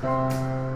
Música